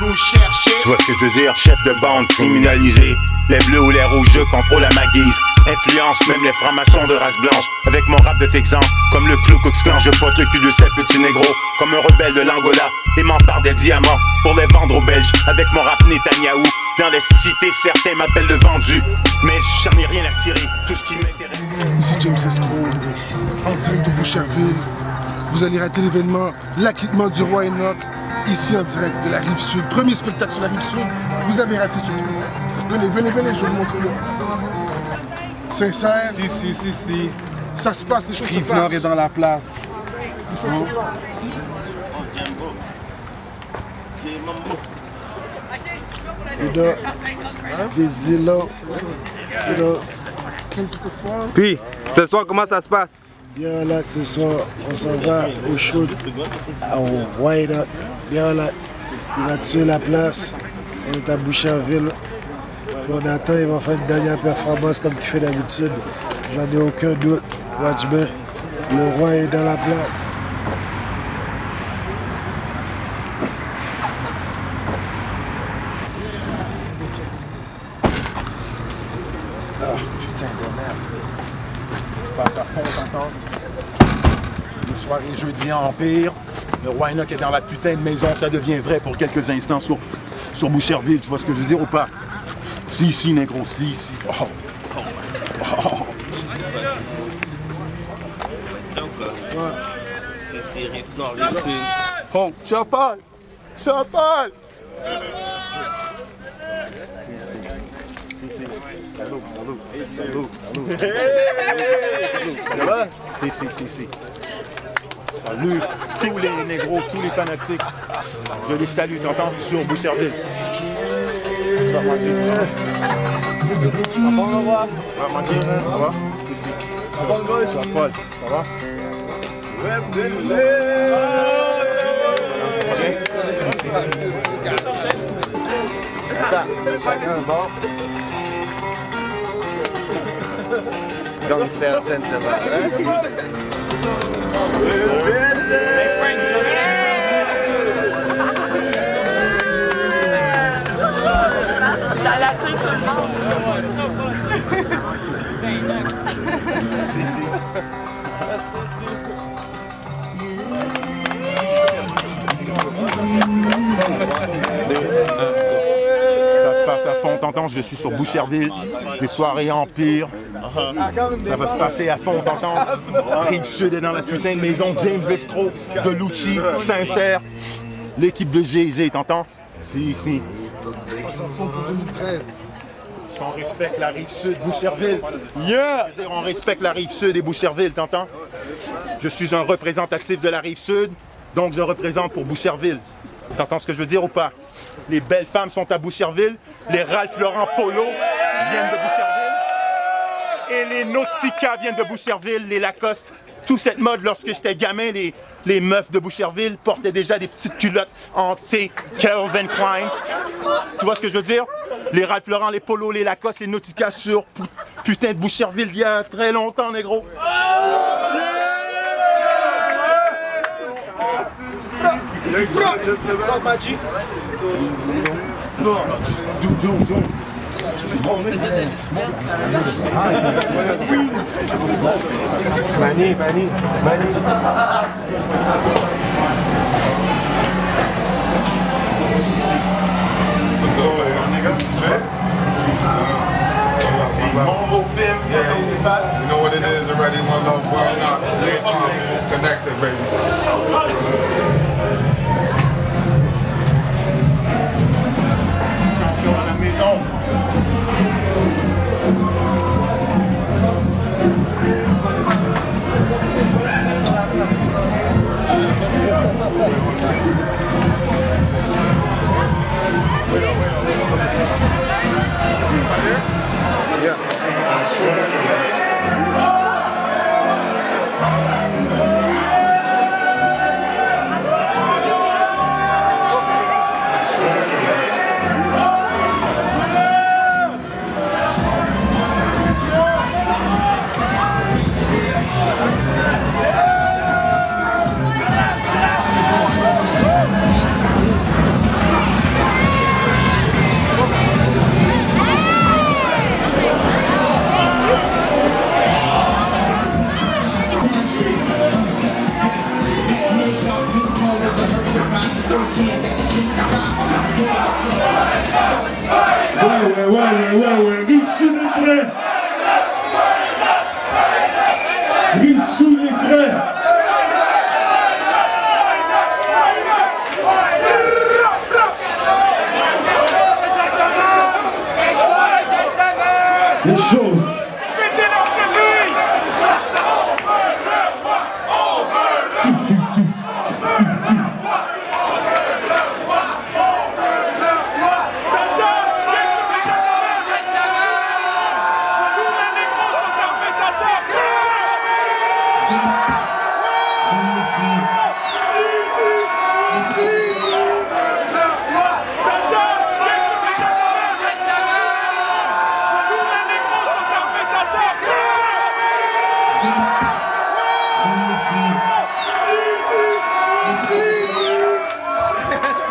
nous chercher. Tu vois ce que je veux dire? Chef de bande criminalisé. Les bleus ou les rouges, je contrôle à ma guise. Influence même les francs-maçons de race blanche. Avec mon rap de Texan, comme le Ku Klux Klan, je pote le cul de ces petits négros. Comme un rebelle de l'Angola, et m'empare des diamants pour les vendre aux Belges. Avec mon rap Netanyahou, dans les cités, certains m'appellent le vendu. Mais j'en ai rien à cirer, tout ce qui m'intéresse. Ici James Escrow, en direct de Boucherville. Vous allez rater l'événement L'acquittement du roi Enoch, ici en direct de la rive sud. Premier spectacle sur la rive sud. Vous avez raté ce Venez, venez, venez, je vais vous montrer le. Sincère. Si, si, si, si. Ça se passe, les choses se Rive Nord passent. est dans la place. Des îlots. Puis, ce soir, comment ça se passe? Bien là, ce soir, on s'en va au show, au White Up. Bien là, il va tuer la place. On est à Boucherville. On attend, il va faire une dernière performance comme il fait d'habitude. J'en ai aucun doute. Watch bien. Le roi est dans la place. Putain de merde. Se passe à fond, t'entends? Les soirées jeudi en Empire. Le roi Enoch est dans la putain de maison. Ça devient vrai pour quelques instants sur, sur Boucherville. Tu vois ce que je veux dire ou pas? Si, si, négro, si, si. Oh. Oh. Oh. Oh, Chapal! Chapal! Salut, salut, salut. Ça va? Si, si, si, si. Salut tous les négros, tous les fanatiques. Je les salue, t'entends, sur Boucherville. Va manger. Va manger, ça va? Si, si. Ça va, ça va, ça va? Ça, chacun un bord. Gangster gentleman. Ça monde. Ça se passe à fond, je suis sur Boucherville, les soirées Empire. Ça va se passer à fond, t'entends. Rive Sud est dans la putain de maison, James Escrow, de Lucci, Sincère, l'équipe de GZ, t'entends Si, si. On s'en fout pour 2013. On respecte la rive sud, Boucherville. Yeah! Dire, on respecte la rive sud et Boucherville, t'entends? Je suis un représentatif de la rive sud, donc je représente pour Boucherville. T'entends ce que je veux dire ou pas? Les belles femmes sont à Boucherville, les Ralph Lauren Polo viennent de Boucherville, et les Nautica viennent de Boucherville, les Lacoste. Toute cette mode, lorsque j'étais gamin, les, les meufs de Boucherville portaient déjà des petites culottes en T Calvin Klein. Tu vois ce que je veux dire? Les Ralph Lauren, les Polos, les Lacoste, les Nautica sur pu- putain de Boucherville il y a très longtemps, négro. معنيه معنيه معنيه Yeah.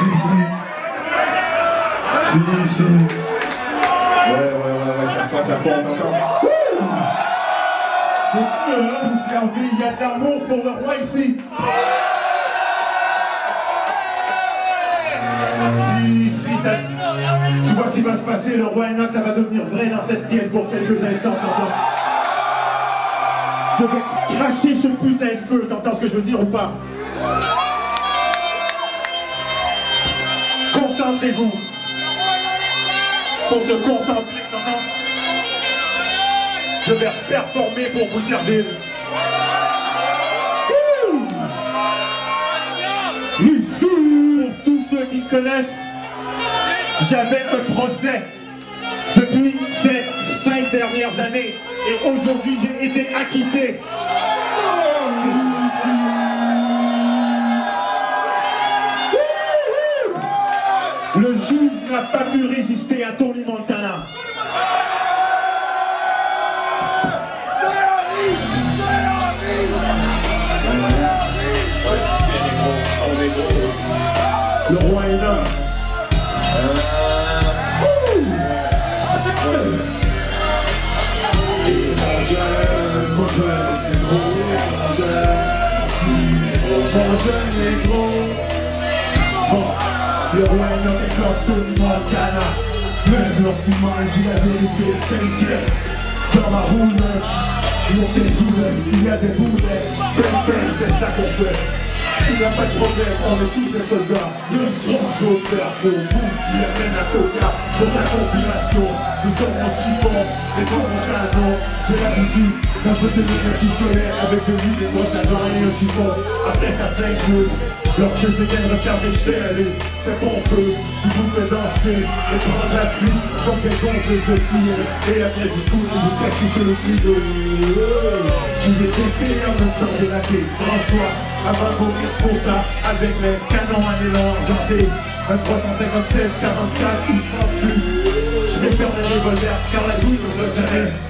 Si, si. Ouais, ouais, ouais, ouais, ça se passe à fond, t'entends Boucherville, il y a de l'amour pour le roi ici. Si, si, ça... Tu vois ce qui va se passer, le roi Enoch, ça va devenir vrai dans cette pièce pour quelques instants, t'entends Je vais cracher ce putain de feu, t'entends ce que je veux dire ou pas? Concentrez-vous. Se concentrer, Je vais performer pour Boucherville. Pour tous ceux qui connaissent, j'avais un procès depuis ces cinq dernières années et aujourd'hui j'ai été Le roi est comme Tony Montana Même lorsqu'il m'a dit la vérité, t'inquiète Dans ma roulette, non c'est Zoulay, il y a des boulets. C'est ça qu'on fait il n'y a pas de problème, on est tous des soldats. Le son joker pour vous, il y a rien à coca Pour sa compilation, je sors mon chiffon Et pour mon canon, j'ai l'habitude D'un peu de lunettes solaire avec de l'huile et j'adore aller au chiffon Après ça fait que Lorsque je dégaine recharger, je fais aller C'est pompeux, qui vous fait danser Et prendre la fuite comme des gonzesses de filles Et après vous courez, vous cachez chez le frigo. Tu vais tester en même temps délaté Branche-toi avant de mourir pour ça Avec les canons à l'élan argenté. Un 357, 44 ou 38 Je préfère les revolvers car la douille me reconnaît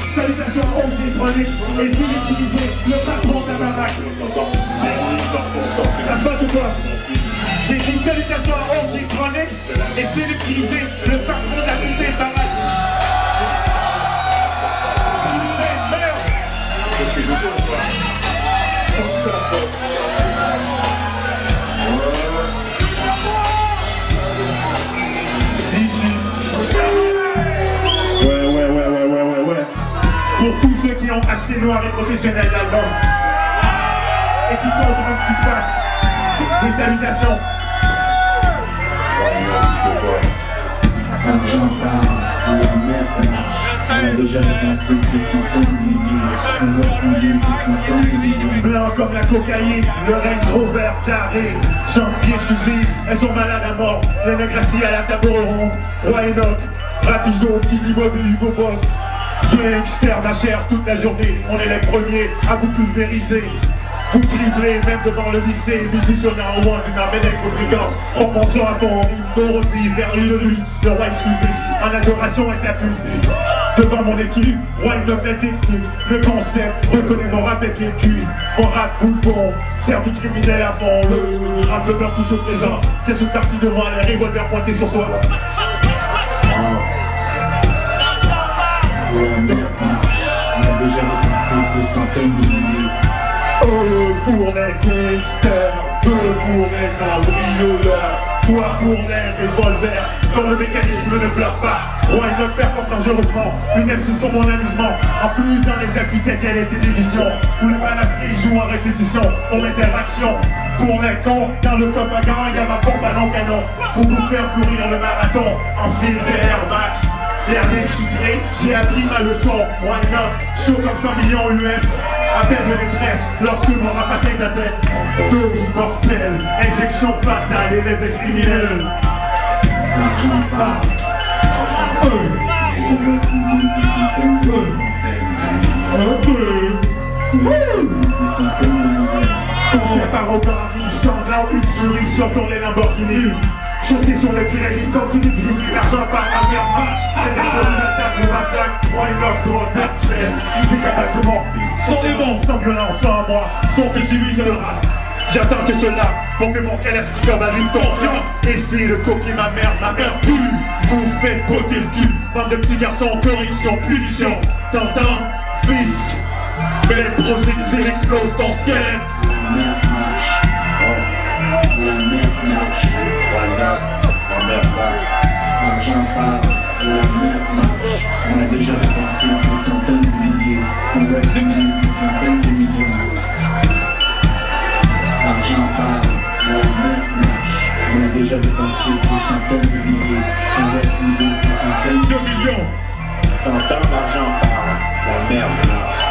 salutations à Home Electronics et Divisé, le patron de la baraque. Ça se passe ou quoi? J'ai dit salutations à Home Electronics et Philippe Grisé, le patron de la qui ont acheté noir et professionnel l'album et qui comprennent ce qui se passe, des salutations. L'argent parle, la mer marche. On a déjà dépensé des centaines de milliers. On va couler des centaines de millions. Blanc comme la cocaïne, le Range Rover taré Chantier exclusif, elles sont malades à mort Les nègres assis à la table ronde Roi Enoch, Rapido, Kid Hugo Boss Gangster ma chère, toute la journée. On est les premiers à vous pulvériser. Vous criblez même devant le lycée, midi sonnant au one, mais nègre brigand. En pensant à fond, une corrosive vers une lutte, le roi exclusif, en adoration et ta pub. Devant mon équipe, roi une vraie technique Le concept, reconnais mon rap est bien cuit Mon rap coûte bon, servi criminel à fond Le rap de peur toujours présent. C'est sous parti de moi, les revolvers pointés sur toi La merde marche, a des centaines de milliers. Oh pour les gangsters, pour les cambrioleurs, toi pour les revolvers, dont le mécanisme ne bloque pas. Roi et notre performe dangereusement, une MC sur mon amusement. En plus dans les tête et les télévisions, où le balafré joue en répétition pour l'interaction. Pour les cons, dans le coffre à gants, y'a ma pompe à long canon. Pour vous faire courir le marathon en fil Air Max. L'air sucré, j'ai appris ma leçon. Why not? Chaud comme 100 millions US. Appel de détresse lorsque mon rap atteint ta tête. Dose mortelle, injection fatale, élève les criminels. L'argent part, une furie sur dans les Lamborghini. Chaussés sur les Pirelli comme Philippe Gris, l'argent par la mer marche. Les l'attaque, le massacre, why not, drogue virtuelle. Musique à base de morphine, sans démons, sans violence, sans moi, sans petit de. J'attends que cela pour que mon comme à lui tombe. Et si le copier ma mère, ma mère pue, vous faites botter le cul. Bande de petits garçons, correction, punition. T'entends, fils? Mais les projectiles explosent ton squelette. La oh. La merde marche. L'argent part, la merde marche. On a déjà dépensé des centaines de milliers. On va couler des centaines de millions. L'argent part, la merde marche. On a déjà dépensé des centaines de milliers. On va couler des centaines de millions. T'entends l'argent parle, la merde marche.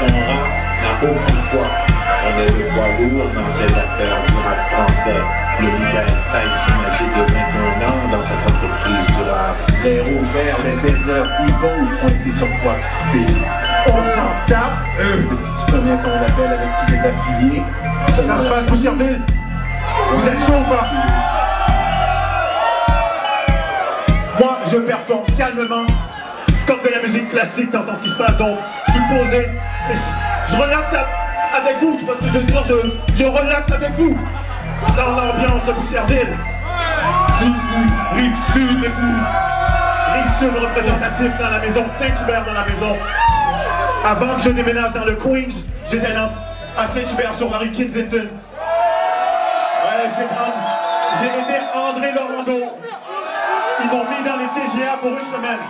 Ton rap n'a aucun poids. On est le poids lourd dans ces affaires du rap français. Le Michael Tyson âgé de 21 ans dans cette entreprise du rap. Les Robert, les Desert Eagle pointés sur quoi tu. On s'en tape. Depuis que tu connais ton label avec qui t'es affilié, Ça se passe, Boucherville Vous êtes chaud ou pas? Moi, je performe calmement, comme de la musique classique, t'entends ce qui se passe, donc je suis posé, je, relaxe a- avec vous, tu vois ce que je veux dire, je, je relaxe avec vous, dans l'ambiance de Boucherville. Si, si, Rive Sud, Rive Sud représentatif dans la maison, Saint-Hubert dans la maison. Avant que je déménage dans le Queens, j'étais à Saint-Hubert sur la rue Kensington. Ouais, j'ai grandi. J'ai aidé André Laurando. Ils m'ont mis dans les TGA pour une semaine.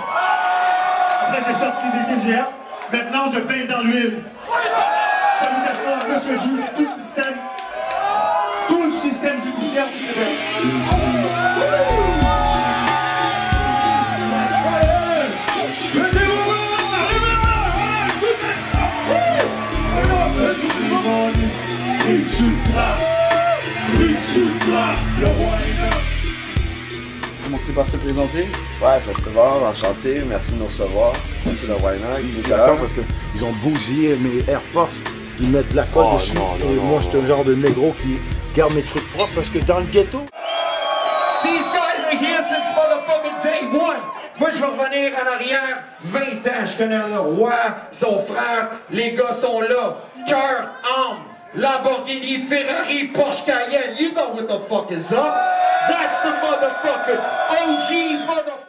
Après, j'ai sorti des TGA. Maintenant, je baigne dans l'huile. Monsieur Juge et tout le système. Tout le système judiciaire du Québec. Commencez par se présenter? Ouais, festival, enchanté, merci de nous recevoir. Merci Waynac. Ils attendent parce qu'ils ont bousillé mes Air Force. Ils mettent de la colle Oh, dessus. non, non, Et non, moi, non. je suis un genre de négro qui garde mes trucs propres parce que dans le ghetto, These guys are here since motherfucking day one. Moi, je vais revenir en arrière 20 ans. Je connais le roi, son frère. Les gars sont là. Cœur, âme. Lamborghini, Ferrari, Porsche Cayenne. You know what the fuck is up. That's the motherfucking OG's motherfucker.